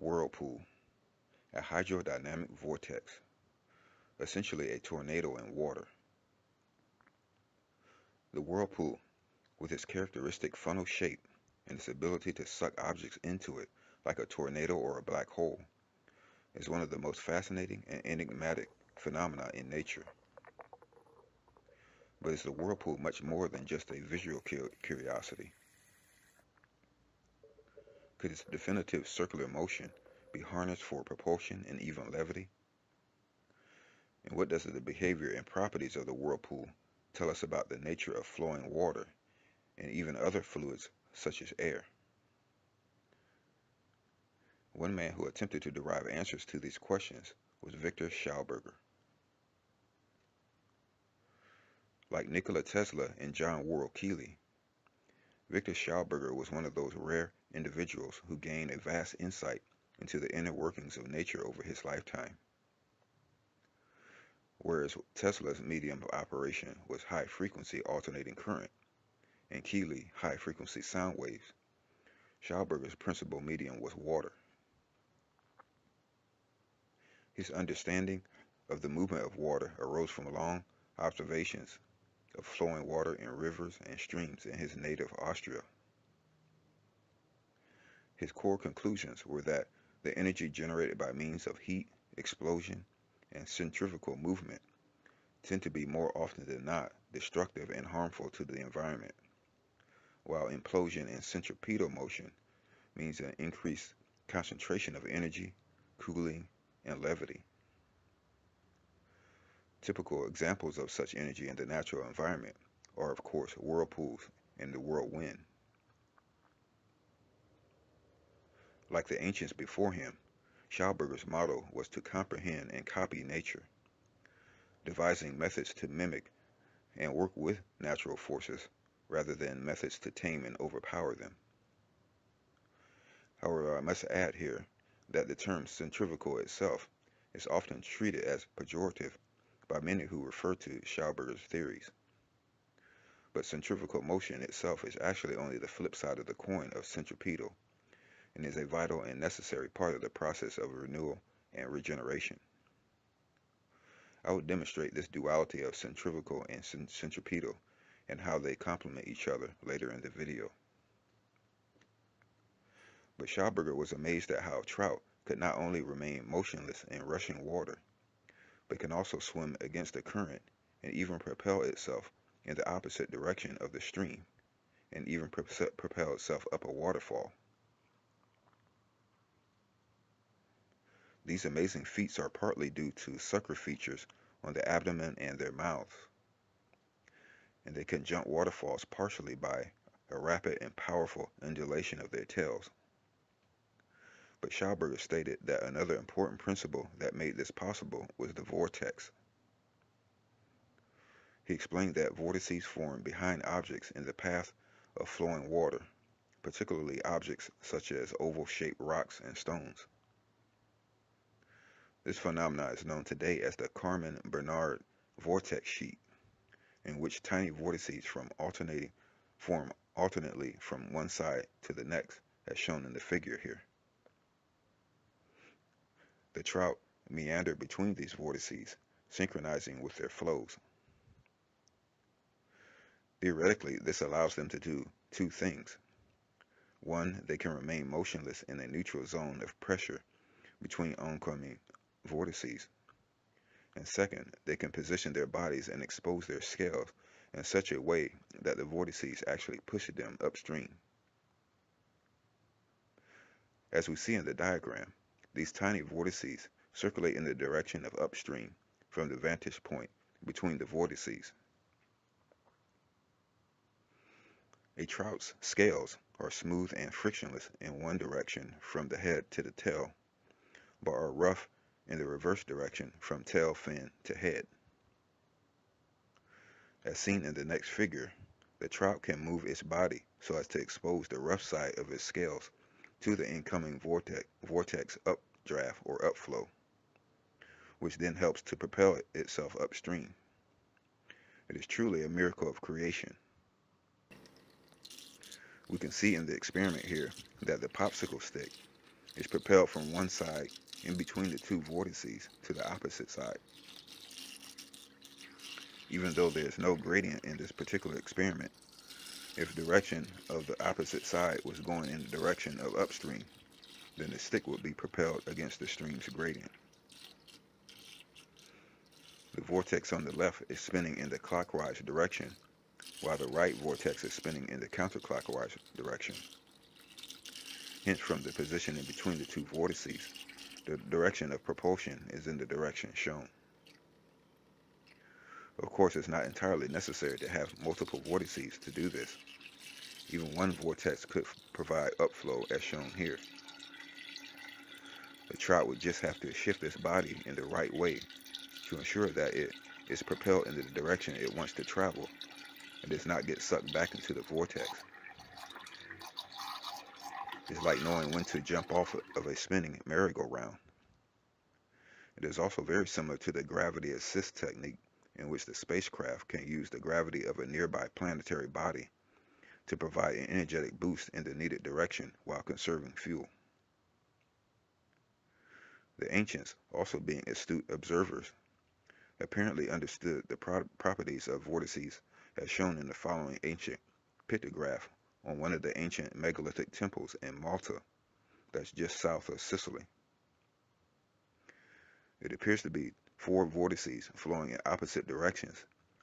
whirlpool, a hydrodynamic vortex, essentially a tornado in water. The whirlpool, with its characteristic funnel shape and its ability to suck objects into it like a tornado or a black hole, is one of the most fascinating and enigmatic phenomena in nature. But is the whirlpool much more than just a visual curiosity? Could its definitive circular motion be harnessed for propulsion and even levity? And what does the behavior and properties of the whirlpool tell us about the nature of flowing water and even other fluids such as air? One man who attempted to derive answers to these questions was Victor Schauberger. Like Nikola Tesla and John Worrell Keely, Victor Schauberger was one of those rare individuals who gain a vast insight into the inner workings of nature over his lifetime. Whereas Tesla's medium of operation was high frequency alternating current, and Keely high frequency sound waves, Schauberger's principal medium was water. His understanding of the movement of water arose from long observations of flowing water in rivers and streams in his native Austria. His core conclusions were that the energy generated by means of heat, explosion, and centrifugal movement tend to be more often than not destructive and harmful to the environment, while implosion and centripetal motion means an increased concentration of energy, cooling, and levity. Typical examples of such energy in the natural environment are of course whirlpools and the whirlwind. Like the ancients before him, Schauberger's motto was to comprehend and copy nature, devising methods to mimic and work with natural forces rather than methods to tame and overpower them. However, I must add here that the term centrifugal itself is often treated as pejorative by many who refer to Schauberger's theories. But centrifugal motion itself is actually only the flip side of the coin of centripetal and is a vital and necessary part of the process of renewal and regeneration. I will demonstrate this duality of centrifugal and centripetal and how they complement each other later in the video. But Schauberger was amazed at how trout could not only remain motionless in rushing water, but can also swim against the current and even propel itself in the opposite direction of the stream, and even propel itself up a waterfall. These amazing feats are partly due to sucker features on the abdomen and their mouths. And they can jump waterfalls partially by a rapid and powerful undulation of their tails. But Schauberger stated that another important principle that made this possible was the vortex. He explained that vortices form behind objects in the path of flowing water, particularly objects such as oval-shaped rocks and stones. This phenomenon is known today as the Kármán-Bernard vortex sheet, in which tiny vortices from alternating form alternately from one side to the next, as shown in the figure here. The trout meander between these vortices, synchronizing with their flows. Theoretically, this allows them to do two things. One, they can remain motionless in a neutral zone of pressure between oncoming vortices. And second, they can position their bodies and expose their scales in such a way that the vortices actually push them upstream. As we see in the diagram, these tiny vortices circulate in the direction of upstream from the vantage point between the vortices. A trout's scales are smooth and frictionless in one direction from the head to the tail, but are rough in the reverse direction from tail fin to head. As seen in the next figure, the trout can move its body so as to expose the rough side of its scales to the incoming vortex, vortex updraft or upflow, which then helps to propel itself upstream. It is truly a miracle of creation. We can see in the experiment here that the popsicle stick is propelled from one side in between the two vortices to the opposite side. Even though there is no gradient in this particular experiment, if direction of the opposite side was going in the direction of upstream, then the stick would be propelled against the stream's gradient. The vortex on the left is spinning in the clockwise direction, while the right vortex is spinning in the counterclockwise direction. Hence, from the position in between the two vortices, the direction of propulsion is in the direction shown. Of course, it's not entirely necessary to have multiple vortices to do this. Even one vortex could provide upflow as shown here. The trout would just have to shift its body in the right way to ensure that it is propelled in the direction it wants to travel and does not get sucked back into the vortex. It's like knowing when to jump off of a spinning merry-go-round. It is also very similar to the gravity assist technique in which the spacecraft can use the gravity of a nearby planetary body to provide an energetic boost in the needed direction while conserving fuel. The ancients, also being astute observers, apparently understood the pro properties of vortices as shown in the following ancient pictograph on one of the ancient megalithic temples in Malta that's just south of Sicily. It appears to be four vortices flowing in opposite directions,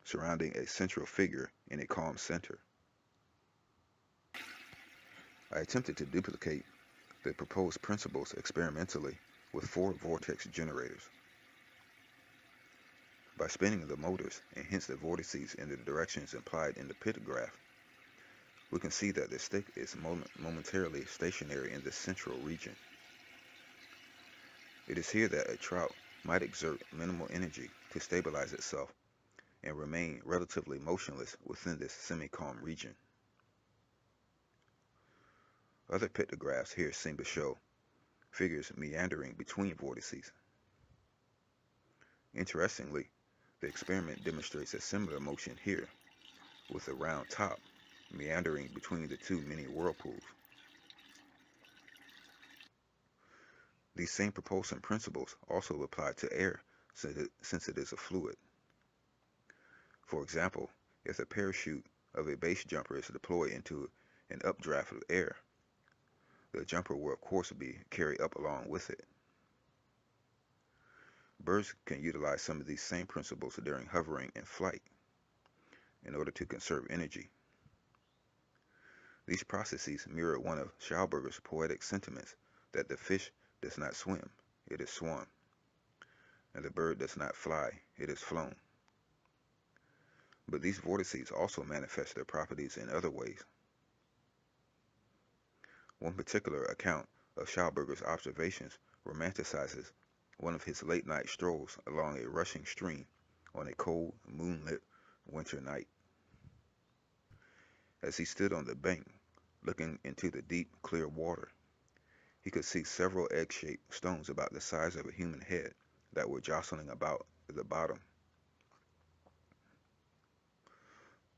surrounding a central figure in a calm center. I attempted to duplicate the proposed principles experimentally with four vortex generators. By spinning the motors, and hence the vortices in the directions implied in the pictograph, we can see that the stick is momentarily stationary in the central region. It is here that a trout might exert minimal energy to stabilize itself and remain relatively motionless within this semi-calm region. Other pictographs here seem to show figures meandering between vortices. Interestingly, the experiment demonstrates a similar motion here, with a round top meandering between the two mini whirlpools. These same propulsion principles also apply to air since it is a fluid. For example, if the parachute of a base jumper is deployed into an updraft of air, the jumper will of course be carried up along with it. Birds can utilize some of these same principles during hovering and flight in order to conserve energy. These processes mirror one of Schauberger's poetic sentiments that the fish does not swim, it is swum, and the bird does not fly, it is flown. But these vortices also manifest their properties in other ways. One particular account of Schauberger's observations romanticizes one of his late night strolls along a rushing stream on a cold, moonlit winter night. As he stood on the bank, looking into the deep, clear water, he could see several egg-shaped stones about the size of a human head that were jostling about at the bottom.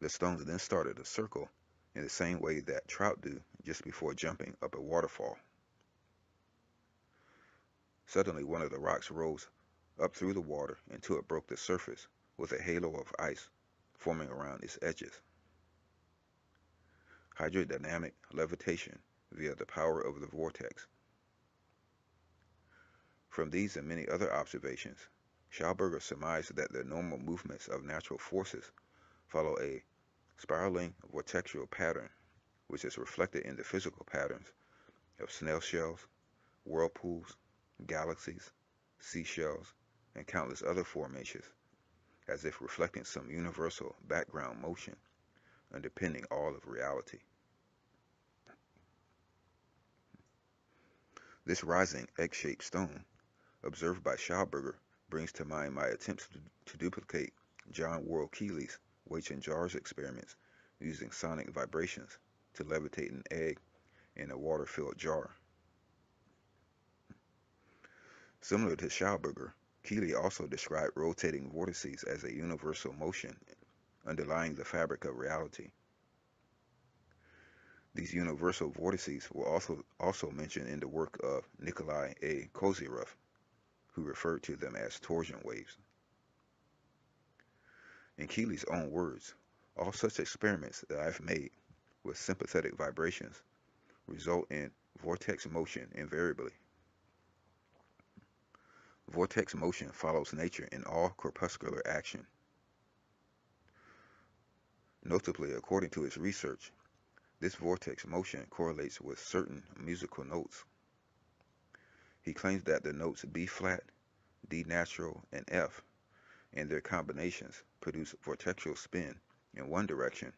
The stones then started a circle in the same way that trout do just before jumping up a waterfall. Suddenly, one of the rocks rose up through the water until it broke the surface with a halo of ice forming around its edges. Hydrodynamic levitation via the power of the vortex. From these and many other observations, Schauberger surmised that the normal movements of natural forces follow a spiraling vortexual pattern, which is reflected in the physical patterns of snail shells, whirlpools, galaxies, seashells, and countless other formations, as if reflecting some universal background motion underpinning all of reality. This rising egg-shaped stone, observed by Schauberger, brings to mind my attempts to, to duplicate John Worrell Keely's weights and jars experiments using sonic vibrations to levitate an egg in a water-filled jar. Similar to Schauberger, Keely also described rotating vortices as a universal motion underlying the fabric of reality. These universal vortices were also also mentioned in the work of Nikolai A. Kozyrev, who referred to them as torsion waves. In Keely's own words, all such experiments that I've made with sympathetic vibrations result in vortex motion invariably. Vortex motion follows nature in all corpuscular action. Notably, according to his research, this vortex motion correlates with certain musical notes. He claims that the notes B flat, D natural, and F, and their combinations produce vortexual spin in one direction,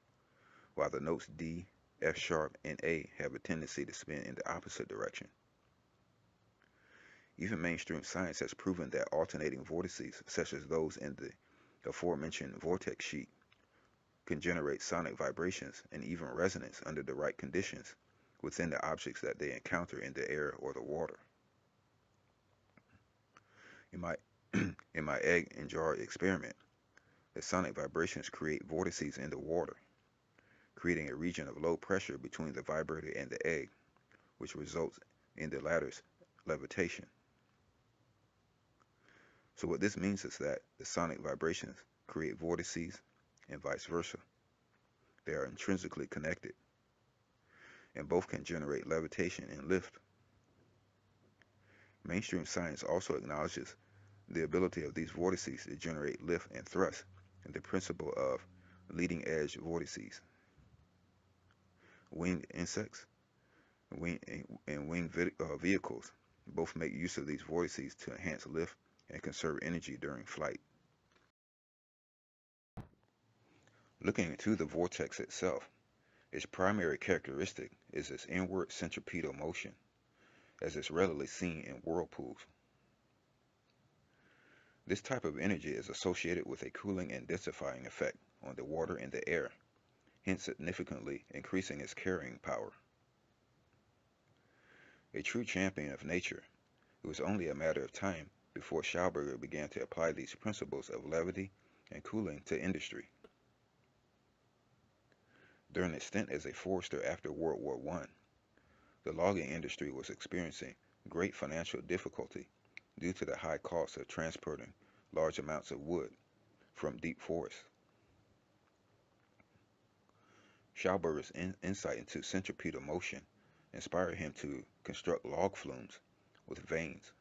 while the notes D, F sharp, and A have a tendency to spin in the opposite direction. Even mainstream science has proven that alternating vortices, such as those in the aforementioned vortex sheet, can generate sonic vibrations and even resonance under the right conditions within the objects that they encounter in the air or the water. In my, in my egg and jar experiment, the sonic vibrations create vortices in the water creating a region of low pressure between the vibrator and the egg, which results in the latter's levitation. So what this means is that the sonic vibrations create vortices and vice versa. They are intrinsically connected, and both can generate levitation and lift. Mainstream science also acknowledges the ability of these vortices to generate lift and thrust and the principle of leading edge vortices winged insects, wing, and winged uh, vehicles both make use of these vortices to enhance lift and conserve energy during flight. Looking into the vortex itself, its primary characteristic is its inward centripetal motion, as is readily seen in whirlpools. This type of energy is associated with a cooling and densifying effect on the water and the air, hence significantly increasing its carrying power. A true champion of nature, it was only a matter of time before Schauberger began to apply these principles of levity and cooling to industry. During his stint as a forester after World War I, the logging industry was experiencing great financial difficulty due to the high cost of transporting large amounts of wood from deep forests. Schauberger's in insight into centripetal motion inspired him to construct log flumes with vanes.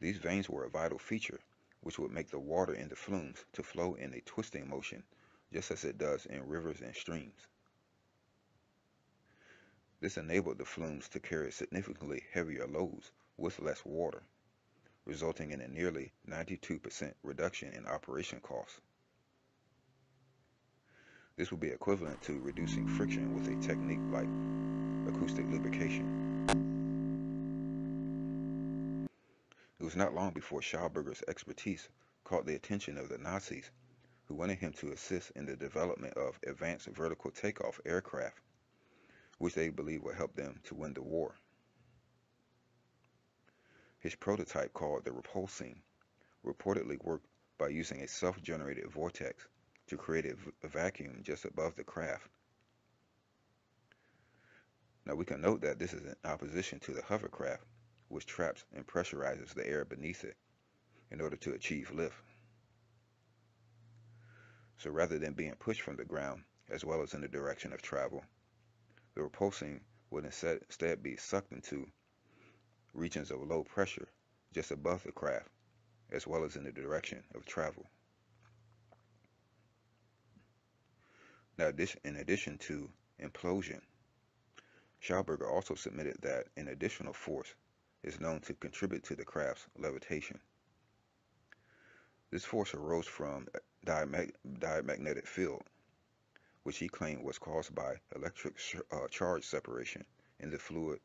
These vanes were a vital feature which would make the water in the flumes to flow in a twisting motion just as it does in rivers and streams. This enabled the flumes to carry significantly heavier loads with less water, resulting in a nearly 92% reduction in operation costs. This would be equivalent to reducing friction with a technique like acoustic lubrication. It was not long before Schauberger's expertise caught the attention of the Nazis, who wanted him to assist in the development of advanced vertical takeoff aircraft, which they believed would help them to win the war. His prototype, called the Repulsine, reportedly worked by using a self-generated vortex to create a, vacuum just above the craft. Now we can note that this is in opposition to the hovercraft, which traps and pressurizes the air beneath it in order to achieve lift. So rather than being pushed from the ground, as well as in the direction of travel, the Repulsine would instead be sucked into regions of low pressure just above the craft, as well as in the direction of travel. Now, this, in addition to implosion, Schauberger also submitted that an additional force is known to contribute to the craft's levitation. This force arose from diamag diamagnetic field, which he claimed was caused by electric uh, charge separation in the fluid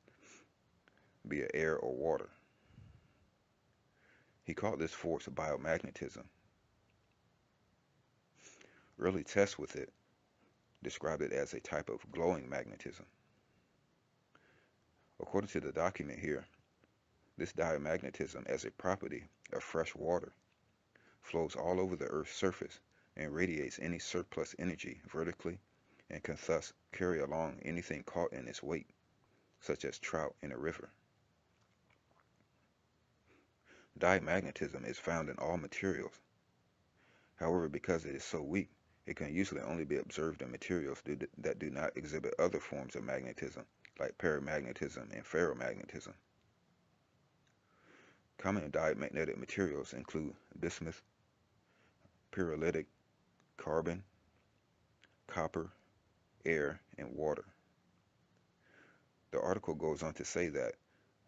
via air or water. He called this force biomagnetism. Early tests with it described it as a type of glowing magnetism. According to the document here, this diamagnetism as a property of fresh water flows all over the Earth's surface and radiates any surplus energy vertically and can thus carry along anything caught in its wake, such as trout in a river. Diamagnetism is found in all materials. However, because it is so weak, it can usually only be observed in materials that do not exhibit other forms of magnetism, like paramagnetism and ferromagnetism. Common diamagnetic materials include bismuth, pyrolytic, carbon, copper, air, and water. The article goes on to say that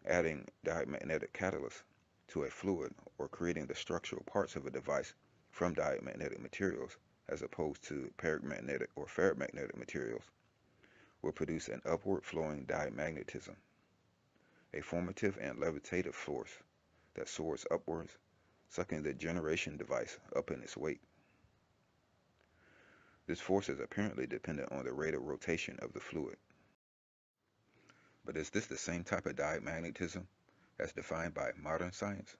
adding diamagnetic catalyst to a fluid or creating the structural parts of a device from diamagnetic materials as opposed to paramagnetic or ferromagnetic materials will produce an upward flowing diamagnetism, a formative and levitative force that soars upwards, sucking the generation device up in its wake. This force is apparently dependent on the rate of rotation of the fluid. But is this the same type of diamagnetism as defined by modern science?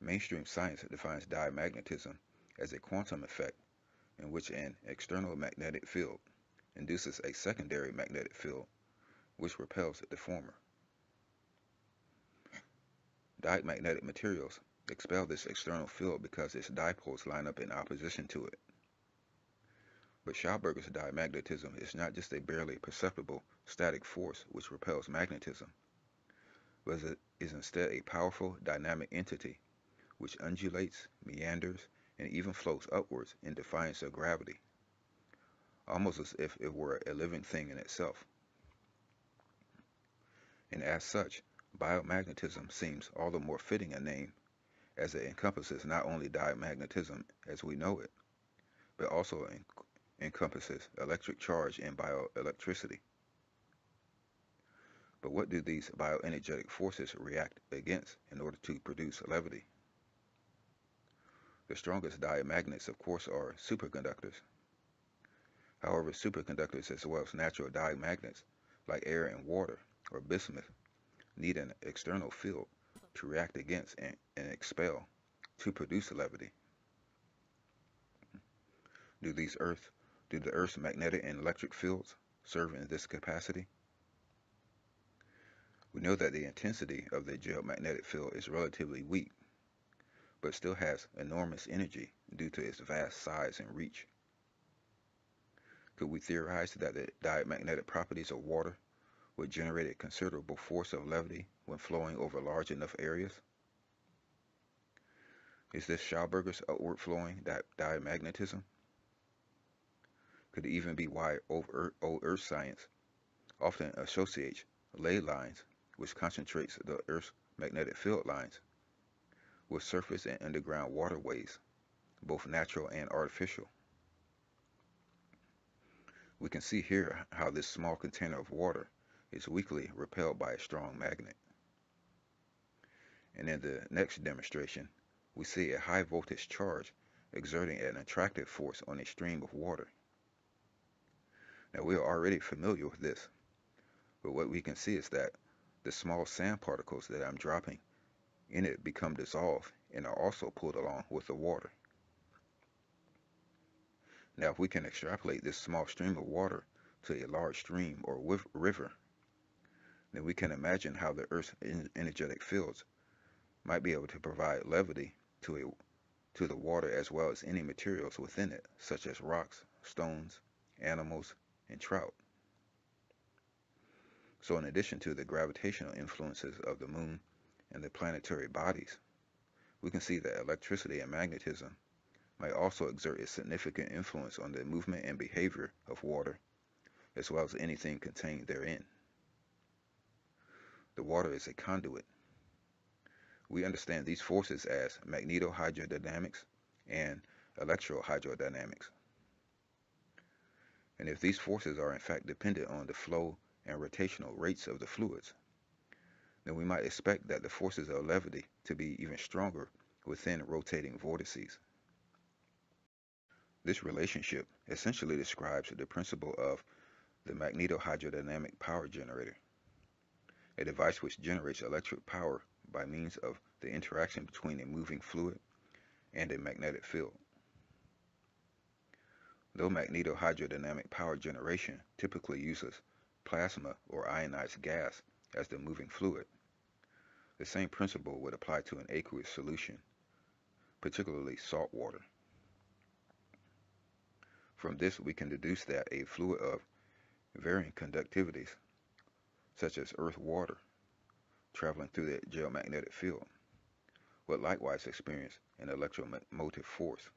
Mainstream science defines diamagnetism as a quantum effect in which an external magnetic field induces a secondary magnetic field which repels the former. Diamagnetic materials expel this external field because its dipoles line up in opposition to it. But Schauberger's diamagnetism is not just a barely perceptible static force which repels magnetism, but it is instead a powerful dynamic entity which undulates, meanders, and even floats upwards in defiance of gravity, almost as if it were a living thing in itself. And as such, biomagnetism seems all the more fitting a name as it encompasses not only diamagnetism as we know it, but also encompasses electric charge and bioelectricity. But what do these bioenergetic forces react against in order to produce levity? The strongest diamagnets, of course, are superconductors. However, superconductors as well as natural diamagnets, like air and water or bismuth, need an external field to react against and, and expel to produce levity. Do these Earth, do the Earth's magnetic and electric fields serve in this capacity? We know that the intensity of the geomagnetic field is relatively weak but still has enormous energy due to its vast size and reach. Could we theorize that the diamagnetic properties of water would generate a considerable force of levity when flowing over large enough areas? Is this Schauberger's upward flowing di diamagnetism? Could even be why old Earth, old Earth science often associates ley lines, which concentrates the Earth's magnetic field lines, with surface and underground waterways, both natural and artificial. We can see here how this small container of water is weakly repelled by a strong magnet. And in the next demonstration, we see a high voltage charge exerting an attractive force on a stream of water. Now we are already familiar with this, but what we can see is that the small sand particles that I'm dropping in it become dissolved and are also pulled along with the water. Now, if we can extrapolate this small stream of water to a large stream or river, then we can imagine how the Earth's energetic fields might be able to provide levity to a to the water as well as any materials within it, such as rocks, stones, animals, and trout. So in addition to the gravitational influences of the moon and the planetary bodies, we can see that electricity and magnetism might also exert a significant influence on the movement and behavior of water, as well as anything contained therein. The water is a conduit. We understand these forces as magnetohydrodynamics and electrohydrodynamics. And if these forces are in fact dependent on the flow and rotational rates of the fluids, then we might expect that the forces of levity to be even stronger within rotating vortices. This relationship essentially describes the principle of the magnetohydrodynamic power generator, a device which generates electric power by means of the interaction between a moving fluid and a magnetic field. Though magnetohydrodynamic power generation typically uses plasma or ionized gas as the moving fluid, the same principle would apply to an aqueous solution, particularly salt water. From this, we can deduce that a fluid of varying conductivities, such as earth water, traveling through the geomagnetic field, would likewise experience an electromotive force.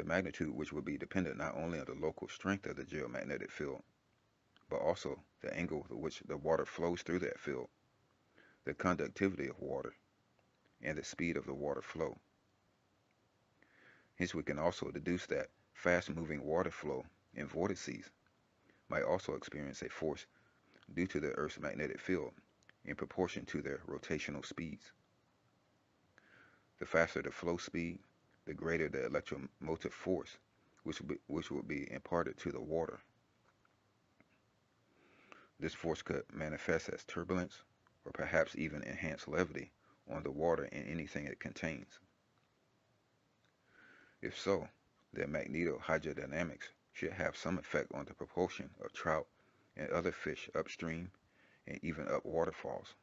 The magnitude which would be dependent not only on the local strength of the geomagnetic field, but also the angle with which the water flows through that field, the conductivity of water, and the speed of the water flow. Hence, we can also deduce that fast-moving water flow in vortices might also experience a force due to the Earth's magnetic field in proportion to their rotational speeds. The faster the flow speed, the greater the electromotive force which, be, which would be imparted to the water. This force could manifest as turbulence or perhaps even enhanced levity on the water and anything it contains. If so, then magnetohydrodynamics should have some effect on the propulsion of trout and other fish upstream and even up waterfalls.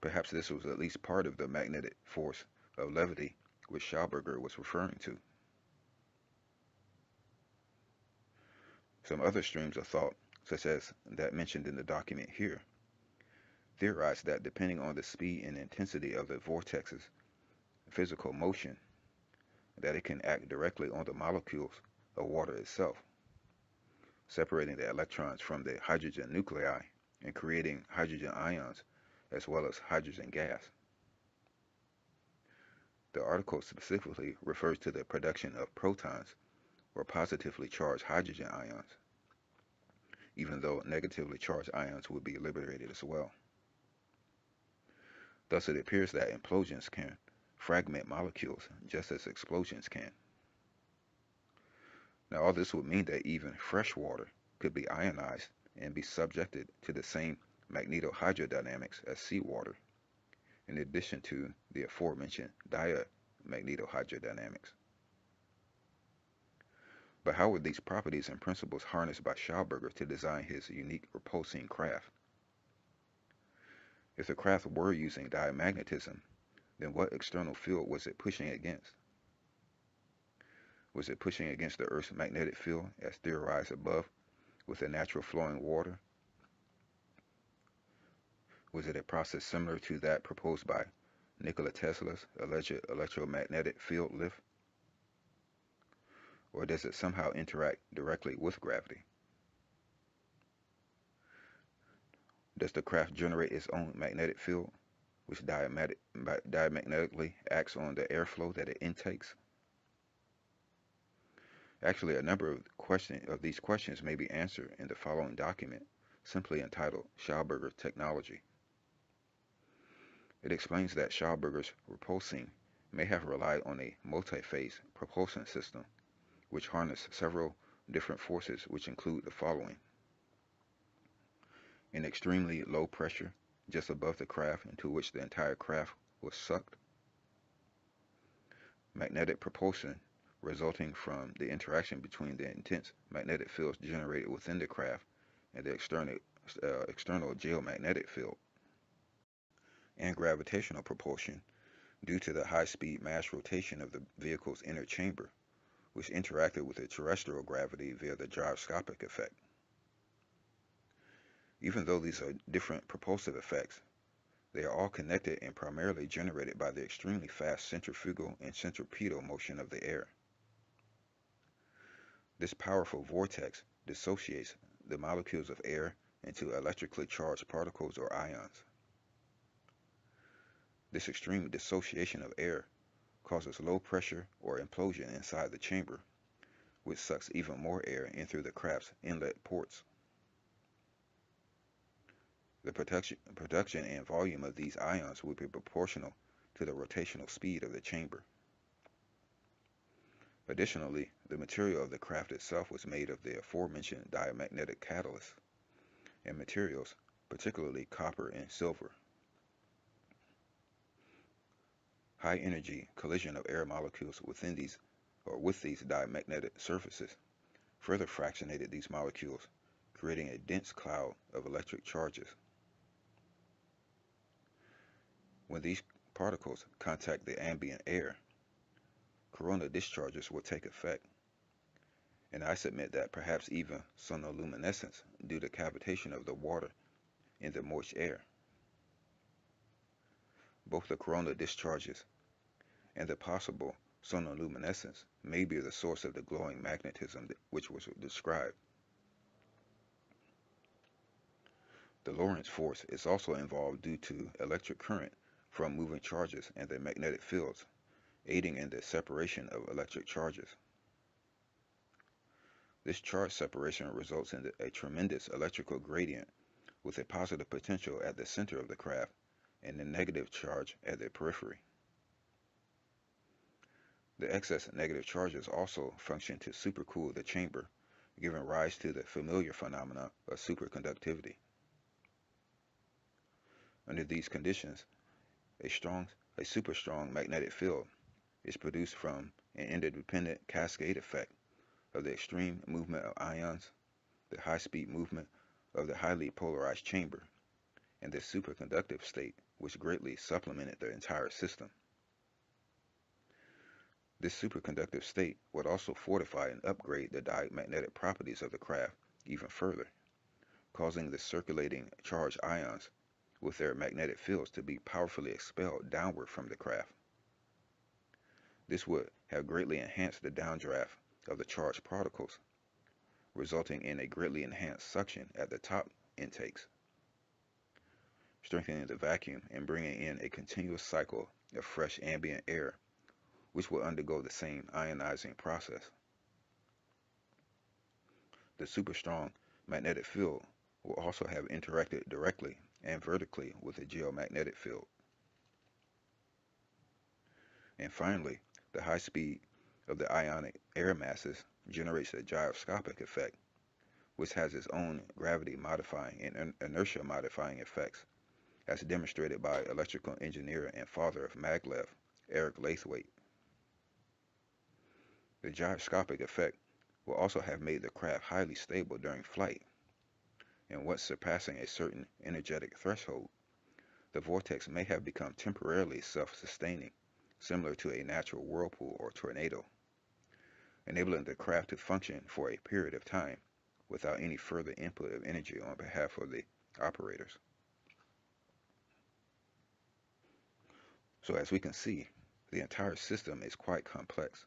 Perhaps this was at least part of the magnetic force of levity which Schauberger was referring to. Some other streams of thought, such as that mentioned in the document here, theorize that depending on the speed and intensity of the vortex's physical motion, that it can act directly on the molecules of water itself, separating the electrons from the hydrogen nuclei and creating hydrogen ions as well as hydrogen gas. The article specifically refers to the production of protons or positively charged hydrogen ions, even though negatively charged ions would be liberated as well. Thus, it appears that implosions can fragment molecules just as explosions can. Now, all this would mean that even fresh water could be ionized and be subjected to the same magnetohydrodynamics as seawater in addition to the aforementioned diamagnetohydrodynamics. But how were these properties and principles harnessed by Schauberger to design his unique repulsine craft? If the craft were using diamagnetism, then what external field was it pushing against? Was it pushing against the Earth's magnetic field as theorized above with the natural flowing water was it a process similar to that proposed by Nikola Tesla's alleged electromagnetic field lift? Or does it somehow interact directly with gravity? Does the craft generate its own magnetic field, which diamagnetically acts on the airflow that it intakes? Actually, a number of, question, of these questions may be answered in the following document, simply entitled Schauberger Technology. It explains that Schauberger's repulsine may have relied on a multi-phase propulsion system, which harnessed several different forces which include the following. An extremely low pressure just above the craft into which the entire craft was sucked. Magnetic propulsion resulting from the interaction between the intense magnetic fields generated within the craft and the external, uh, external geomagnetic field and gravitational propulsion due to the high-speed mass rotation of the vehicle's inner chamber, which interacted with the terrestrial gravity via the gyroscopic effect. Even though these are different propulsive effects, they are all connected and primarily generated by the extremely fast centrifugal and centripetal motion of the air. This powerful vortex dissociates the molecules of air into electrically charged particles or ions. This extreme dissociation of air causes low pressure or implosion inside the chamber, which sucks even more air in through the craft's inlet ports. The production, production and volume of these ions will be proportional to the rotational speed of the chamber. Additionally, the material of the craft itself was made of the aforementioned diamagnetic catalyst and materials, particularly copper and silver. High energy collision of air molecules within these or with these diamagnetic surfaces further fractionated these molecules, creating a dense cloud of electric charges. When these particles contact the ambient air, corona discharges will take effect. And I submit that perhaps even sonoluminescence due to cavitation of the water in the moist air. Both the corona discharges and the possible sonoluminescence may be the source of the glowing magnetism which was described. The Lorentz force is also involved due to electric current from moving charges and their magnetic fields, aiding in the separation of electric charges. This charge separation results in a tremendous electrical gradient with a positive potential at the center of the craft and the negative charge at the periphery. The excess negative charges also function to supercool the chamber, giving rise to the familiar phenomena of superconductivity. Under these conditions, a strong, a super strong magnetic field is produced from an interdependent cascade effect of the extreme movement of ions, the high speed movement of the highly polarized chamber, and the superconductive state which greatly supplemented the entire system. This superconductive state would also fortify and upgrade the diamagnetic properties of the craft even further, causing the circulating charged ions with their magnetic fields to be powerfully expelled downward from the craft. This would have greatly enhanced the downdraft of the charged particles, resulting in a greatly enhanced suction at the top intakes, strengthening the vacuum and bringing in a continuous cycle of fresh ambient air, which will undergo the same ionizing process. The super strong magnetic field will also have interacted directly and vertically with the geomagnetic field. And finally, the high speed of the ionic air masses generates a gyroscopic effect, which has its own gravity modifying and inertia modifying effects, as demonstrated by electrical engineer and father of maglev, Eric Laithwaite. The gyroscopic effect will also have made the craft highly stable during flight, and once surpassing a certain energetic threshold, the vortex may have become temporarily self-sustaining, similar to a natural whirlpool or tornado, enabling the craft to function for a period of time without any further input of energy on behalf of the operators. So as we can see, the entire system is quite complex.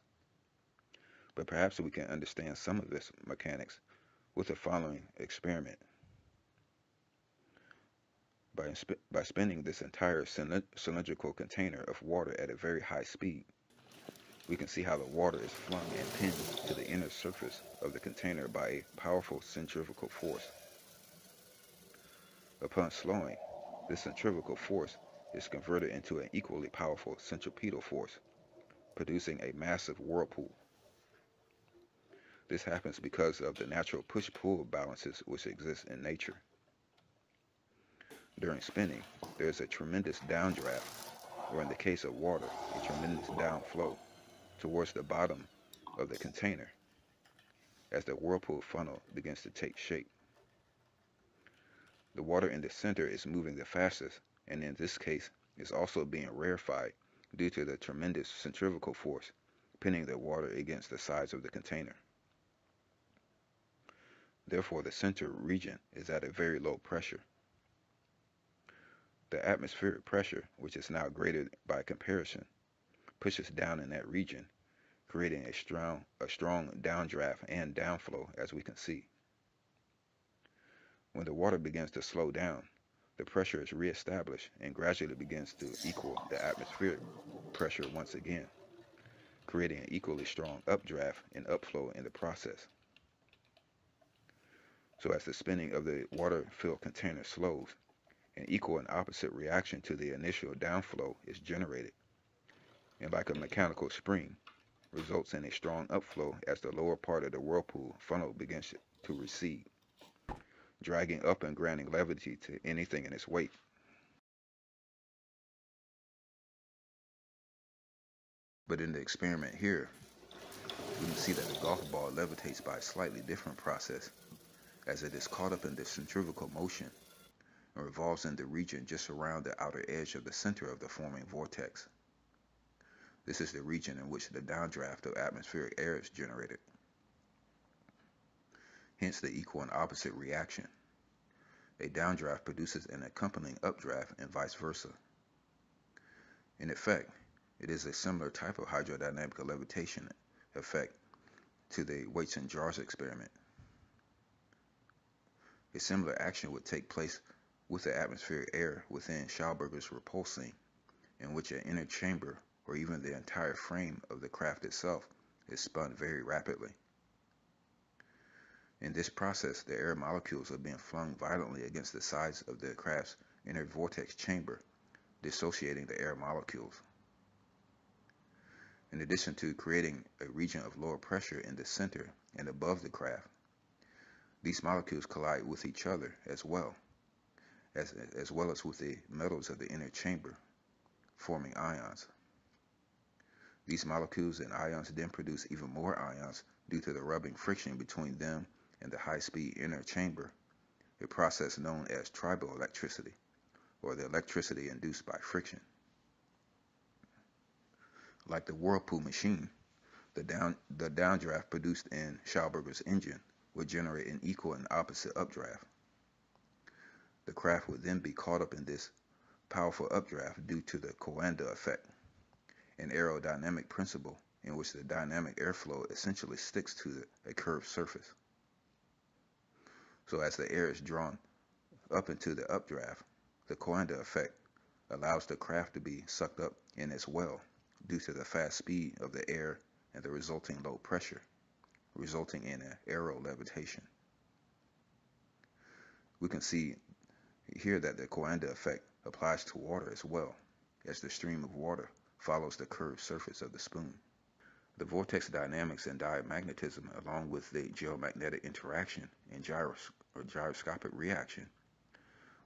But perhaps we can understand some of this mechanics with the following experiment. By, by spinning this entire cylindrical container of water at a very high speed, we can see how the water is flung and pinned to the inner surface of the container by a powerful centrifugal force. Upon slowing, this centrifugal force is converted into an equally powerful centripetal force, producing a massive whirlpool. This happens because of the natural push-pull balances which exist in nature. During spinning, there is a tremendous downdraft, or in the case of water, a tremendous downflow towards the bottom of the container as the whirlpool funnel begins to take shape. The water in the center is moving the fastest, and in this case is also being rarefied due to the tremendous centrifugal force pinning the water against the sides of the container. Therefore, the center region is at a very low pressure. The atmospheric pressure, which is now greater by comparison, pushes down in that region, creating a strong, a strong downdraft and downflow, as we can see. When the water begins to slow down, the pressure is reestablished and gradually begins to equal the atmospheric pressure once again, creating an equally strong updraft and upflow in the process. So as the spinning of the water-filled container slows, an equal and opposite reaction to the initial downflow is generated, and like a mechanical spring, results in a strong upflow as the lower part of the whirlpool funnel begins to recede, dragging up and granting levity to anything in its wake. But in the experiment here, we can see that the golf ball levitates by a slightly different process, as it is caught up in the centrifugal motion and revolves in the region just around the outer edge of the center of the forming vortex. This is the region in which the downdraft of atmospheric air is generated. Hence the equal and opposite reaction. A downdraft produces an accompanying updraft and vice versa. In effect, it is a similar type of hydrodynamic levitation effect to the weights and jars experiment. A similar action would take place with the atmospheric air within Schauberger's repulsine, in which an inner chamber or even the entire frame of the craft itself is spun very rapidly. In this process, the air molecules are being flung violently against the sides of the craft's inner vortex chamber, dissociating the air molecules. In addition to creating a region of lower pressure in the center and above the craft, these molecules collide with each other as well, as, as well as with the metals of the inner chamber, forming ions. These molecules and ions then produce even more ions due to the rubbing friction between them and the high-speed inner chamber, a process known as triboelectricity, or the electricity induced by friction. Like the whirlpool machine, the, down, the downdraft produced in Schauberger's engine would generate an equal and opposite updraft. The craft would then be caught up in this powerful updraft due to the Coanda effect, an aerodynamic principle in which the dynamic airflow essentially sticks to a curved surface. So as the air is drawn up into the updraft, the Coanda effect allows the craft to be sucked up in as well due to the fast speed of the air and the resulting low pressure, resulting in an aero levitation. We can see here that the Coanda effect applies to water as well, as the stream of water follows the curved surface of the spoon. The vortex dynamics and diamagnetism, along with the geomagnetic interaction and gyros or gyroscopic reaction,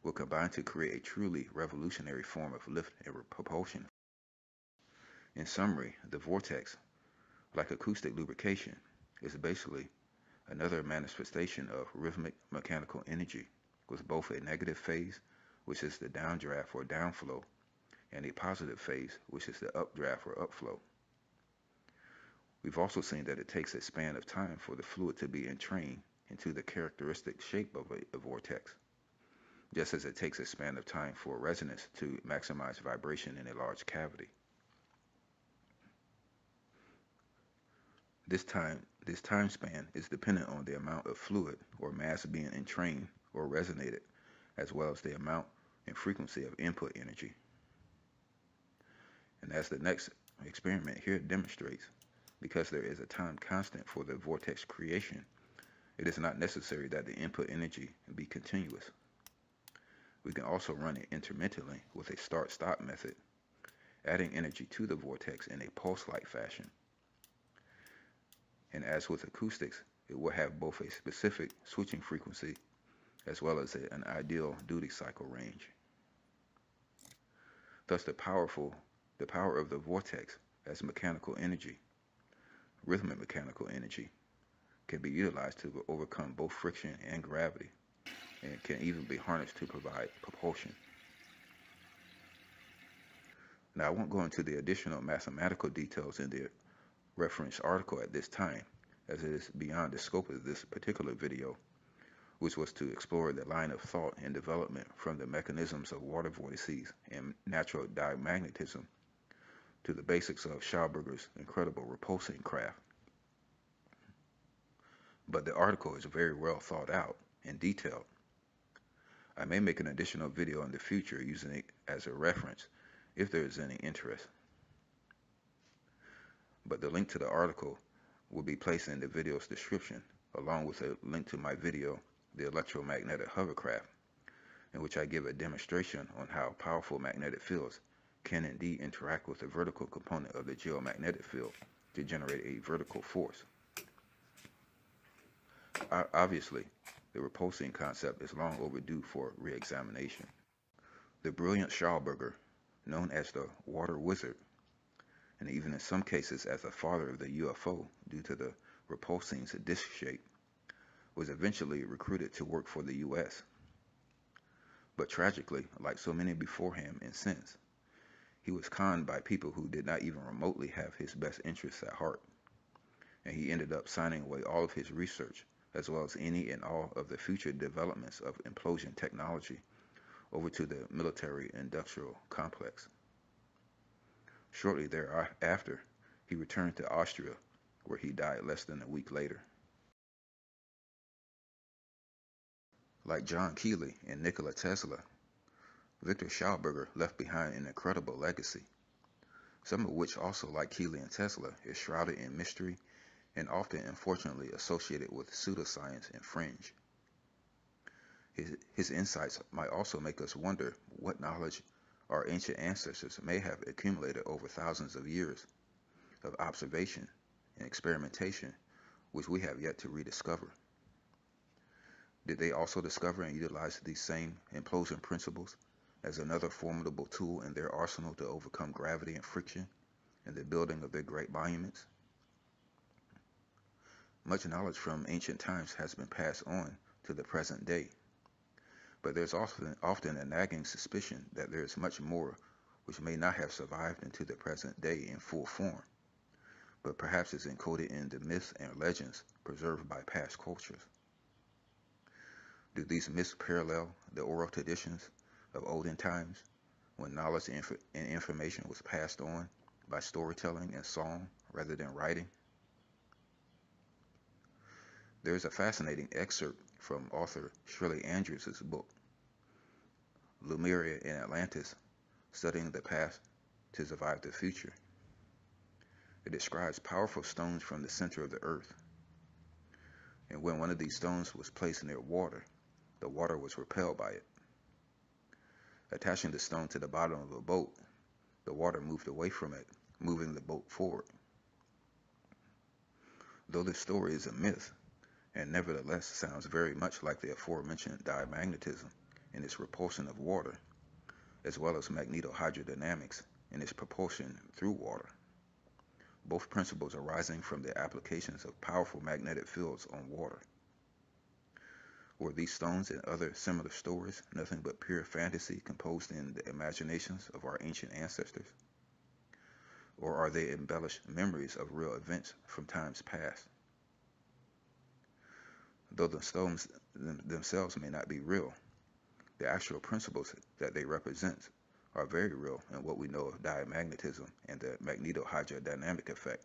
will combine to create a truly revolutionary form of lift and propulsion. In summary, the vortex, like acoustic lubrication, is basically another manifestation of rhythmic mechanical energy with both a negative phase, which is the downdraft or downflow, and a positive phase, which is the updraft or upflow. We've also seen that it takes a span of time for the fluid to be entrained into the characteristic shape of a, a vortex just as it takes a span of time for resonance to maximize vibration in a large cavity. This time, this time span is dependent on the amount of fluid or mass being entrained or resonated, as well as the amount and frequency of input energy. And as the next experiment here demonstrates, because there is a time constant for the vortex creation, it is not necessary that the input energy be continuous. We can also run it intermittently with a start-stop method, adding energy to the vortex in a pulse-like fashion. And as with acoustics, it will have both a specific switching frequency as well as an ideal duty cycle range. Thus the powerful the power of the vortex as mechanical energy, rhythmic mechanical energy, can be utilized to overcome both friction and gravity and can even be harnessed to provide propulsion. Now, I won't go into the additional mathematical details in the reference article at this time, as it is beyond the scope of this particular video, which was to explore the line of thought and development from the mechanisms of water vortices and natural diamagnetism to the basics of Schauberger's incredible repulsine craft. But the article is very well thought out and detailed, I may make an additional video in the future using it as a reference if there is any interest. But the link to the article will be placed in the video's description along with a link to my video, The Electromagnetic Hovercraft, in which I give a demonstration on how powerful magnetic fields can indeed interact with the vertical component of the geomagnetic field to generate a vertical force. Obviously, the repulsine concept is long overdue for re-examination. The brilliant Schauberger, known as the water wizard, and even in some cases as the father of the UFO due to the repulsine's disc shape, was eventually recruited to work for the U.S. But tragically, like so many before him and since, he was conned by people who did not even remotely have his best interests at heart, and he ended up signing away all of his research, as well as any and all of the future developments of implosion technology, over to the military-industrial complex. Shortly thereafter, uh, he returned to Austria, where he died less than a week later. Like John Keely and Nikola Tesla, Victor Schauberger left behind an incredible legacy, some of which also, like Keely and Tesla, is shrouded in mystery and often unfortunately associated with pseudoscience and fringe. His, his insights might also make us wonder what knowledge our ancient ancestors may have accumulated over thousands of years of observation and experimentation, which we have yet to rediscover. Did they also discover and utilize these same implosion principles as another formidable tool in their arsenal to overcome gravity and friction in the building of their great monuments? Much knowledge from ancient times has been passed on to the present day but there's often, often a nagging suspicion that there is much more which may not have survived into the present day in full form, but perhaps is encoded in the myths and legends preserved by past cultures. Do these myths parallel the oral traditions of olden times when knowledge and information was passed on by storytelling and song rather than writing? There is a fascinating excerpt from author Shirley Andrews' book, Lemuria and Atlantis, Studying the Past to Survive the Future. It describes powerful stones from the center of the earth. And when one of these stones was placed near water, the water was repelled by it. Attaching the stone to the bottom of a boat, the water moved away from it, moving the boat forward. Though this story is a myth, and nevertheless sounds very much like the aforementioned diamagnetism in its repulsion of water, as well as magnetohydrodynamics in its propulsion through water, both principles arising from the applications of powerful magnetic fields on water. Were these stones and other similar stories nothing but pure fantasy composed in the imaginations of our ancient ancestors? Or are they embellished memories of real events from times past? Though the stones themselves may not be real, the actual principles that they represent are very real in what we know of diamagnetism and the magnetohydrodynamic effect,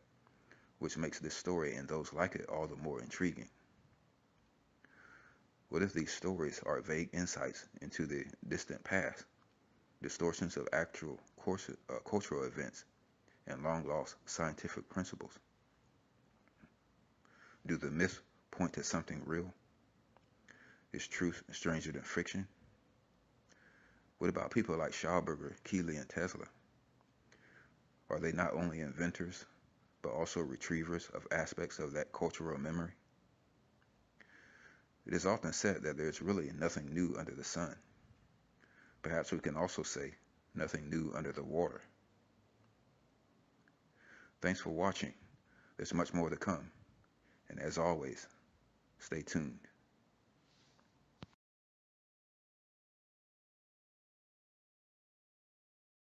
which makes this story and those like it all the more intriguing. What if these stories are vague insights into the distant past, distortions of actual course, uh, cultural events, and long lost scientific principles? Do the myths point to something real? Is truth stranger than fiction? What about people like Schauberger, Keely, and Tesla? Are they not only inventors, but also retrievers of aspects of that cultural memory? It is often said that there is really nothing new under the sun. Perhaps we can also say nothing new under the water. Thanks for watching. There's much more to come. And as always, stay tuned.